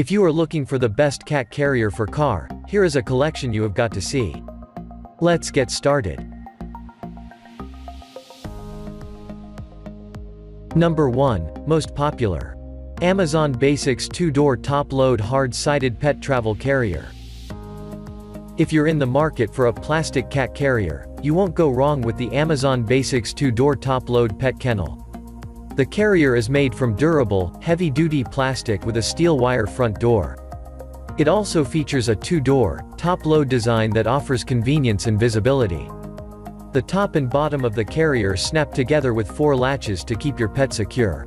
If you are looking for the best cat carrier for car, here is a collection you have got to see. Let's get started. Number 1, Most Popular. Amazon Basics 2-door top-load hard-sided pet travel carrier. If you're in the market for a plastic cat carrier, you won't go wrong with the Amazon Basics 2-door top-load pet kennel. The carrier is made from durable, heavy-duty plastic with a steel wire front door. It also features a two-door, top-load design that offers convenience and visibility. The top and bottom of the carrier snap together with four latches to keep your pet secure.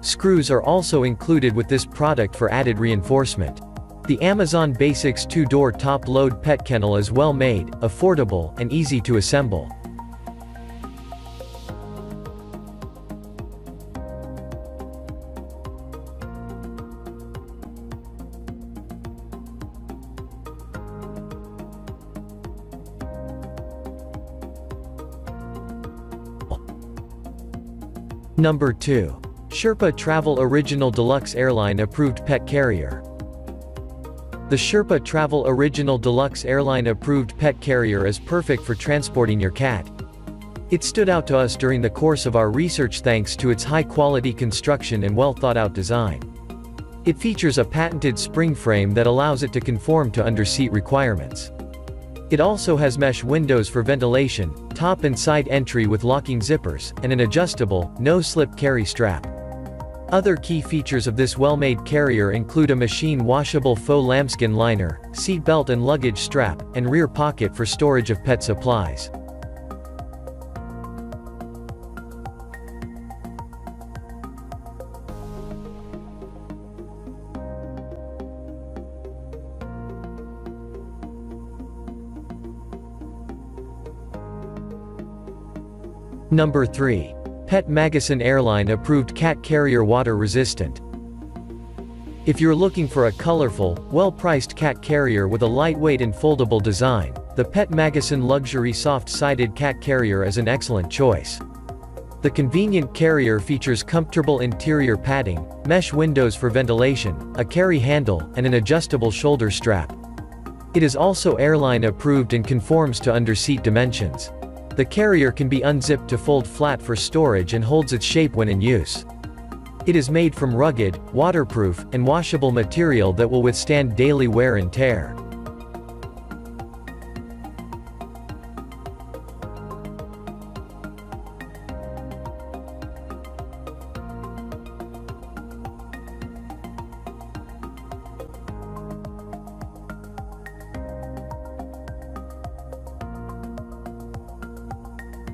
Screws are also included with this product for added reinforcement. The Amazon Basics 2-door top-load pet kennel is well made, affordable, and easy to assemble. Number 2. Sherpa Travel Original Deluxe Airline Approved Pet Carrier. The Sherpa Travel Original Deluxe Airline Approved Pet Carrier is perfect for transporting your cat. It stood out to us during the course of our research thanks to its high-quality construction and well-thought-out design. It features a patented spring frame that allows it to conform to under-seat requirements. It also has mesh windows for ventilation, top and side entry with locking zippers, and an adjustable, no-slip carry strap. Other key features of this well-made carrier include a machine washable faux lambskin liner, seat belt and luggage strap, and rear pocket for storage of pet supplies. Number 3. Pet Magasin Airline Approved Cat Carrier Water Resistant. If you're looking for a colorful, well-priced cat carrier with a lightweight and foldable design, the Pet Magasin Luxury Soft-Sided Cat Carrier is an excellent choice. The convenient carrier features comfortable interior padding, mesh windows for ventilation, a carry handle, and an adjustable shoulder strap. It is also airline approved and conforms to under-seat dimensions. The carrier can be unzipped to fold flat for storage and holds its shape when in use. It is made from rugged, waterproof, and washable material that will withstand daily wear and tear.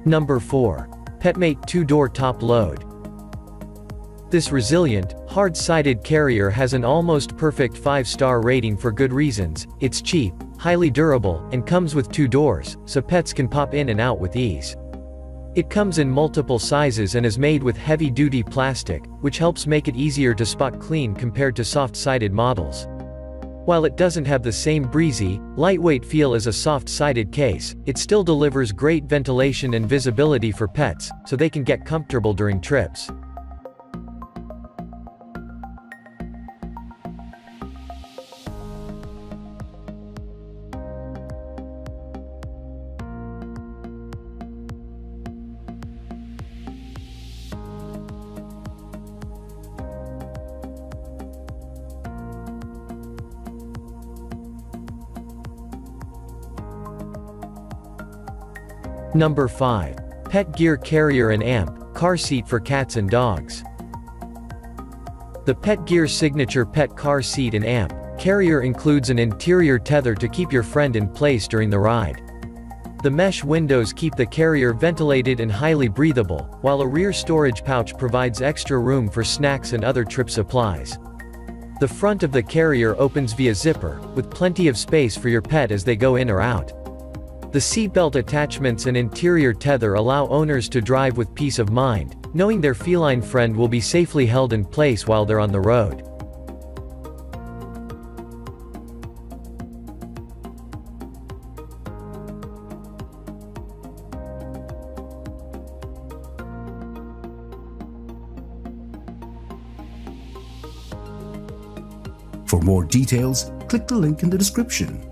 Number 4. Petmate 2-door top load. This resilient, hard-sided carrier has an almost perfect 5-star rating for good reasons, it's cheap, highly durable, and comes with two doors, so pets can pop in and out with ease. It comes in multiple sizes and is made with heavy-duty plastic, which helps make it easier to spot clean compared to soft-sided models. While it doesn't have the same breezy, lightweight feel as a soft-sided case, it still delivers great ventilation and visibility for pets, so they can get comfortable during trips. Number 5. Pet Gear Carrier and Amp, Car Seat for Cats and Dogs. The Pet Gear Signature Pet Car Seat and Amp, carrier includes an interior tether to keep your friend in place during the ride. The mesh windows keep the carrier ventilated and highly breathable, while a rear storage pouch provides extra room for snacks and other trip supplies. The front of the carrier opens via zipper, with plenty of space for your pet as they go in or out. The seatbelt attachments and interior tether allow owners to drive with peace of mind, knowing their feline friend will be safely held in place while they're on the road. For more details, click the link in the description.